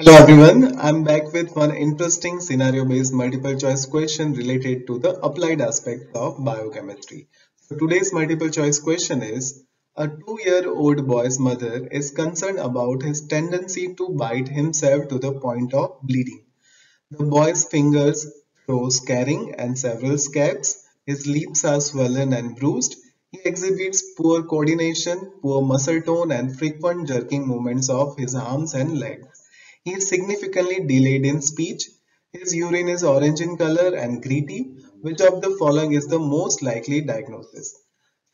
Hello everyone, I'm back with one interesting scenario-based multiple choice question related to the applied aspect of biochemistry. So today's multiple choice question is, a two-year-old boy's mother is concerned about his tendency to bite himself to the point of bleeding. The boy's fingers show scarring and several scabs, his lips are swollen and bruised, he exhibits poor coordination, poor muscle tone and frequent jerking movements of his arms and legs. He is significantly delayed in speech. His urine is orange in color and gritty. Which of the following is the most likely diagnosis?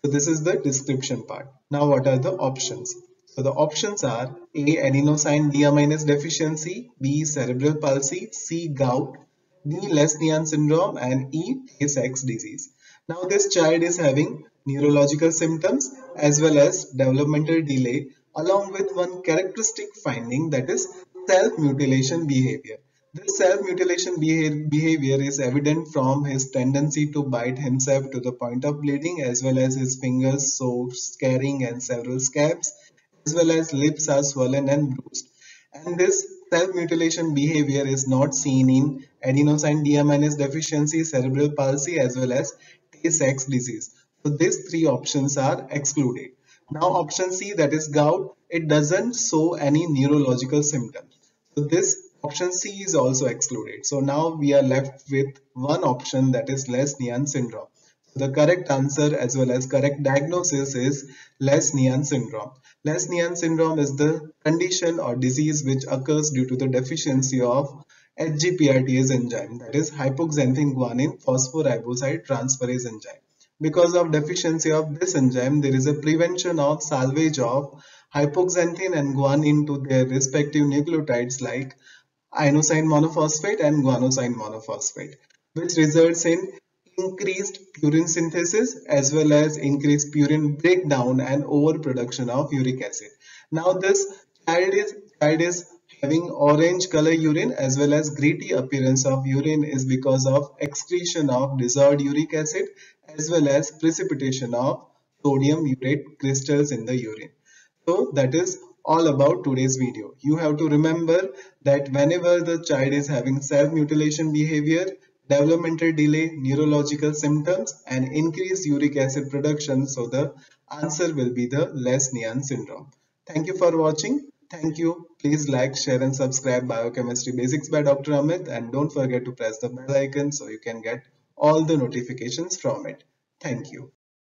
So this is the description part. Now what are the options? So the options are A. Adenosine deaminase deficiency, B. Cerebral palsy, C. Gout, D. Lesch-Nyhan syndrome and E. Tay-Sachs disease. Now this child is having neurological symptoms as well as developmental delay along with one characteristic finding that is self-mutilation behavior. This self-mutilation behavior is evident from his tendency to bite himself to the point of bleeding as well as his fingers so scarring and several scabs as well as lips are swollen and bruised. And this self-mutilation behavior is not seen in adenosine deaminase deficiency, cerebral palsy as well as Tay-Sachs disease. So these three options are excluded. Now option C that is gout, it doesn't show any neurological symptoms. So this option C is also excluded. So now we are left with one option that is Lesch-Nyhan syndrome. So the correct answer as well as correct diagnosis is Lesch-Nyhan syndrome. Lesch-Nyhan syndrome is the condition or disease which occurs due to the deficiency of HGPRTase enzyme that is hypoxanthine guanine phosphoribosyl transferase enzyme. Because of deficiency of this enzyme, there is a prevention of salvage of hypoxanthine and guanine to their respective nucleotides like inosine monophosphate and guanosine monophosphate, which results in increased purine synthesis as well as increased purine breakdown and overproduction of uric acid. Now this child is, child is having orange color urine as well as gritty appearance of urine is because of excretion of dissolved uric acid as well as precipitation of sodium urate crystals in the urine. So that is all about today's video. You have to remember that whenever the child is having self-mutilation behavior, developmental delay, neurological symptoms and increased uric acid production, so the answer will be the Lesch-Nyhan syndrome. Thank you for watching. Thank you. Please like, share and subscribe Biochemistry Basics by Dr. Amit and don't forget to press the bell icon so you can get all the notifications from it. Thank you.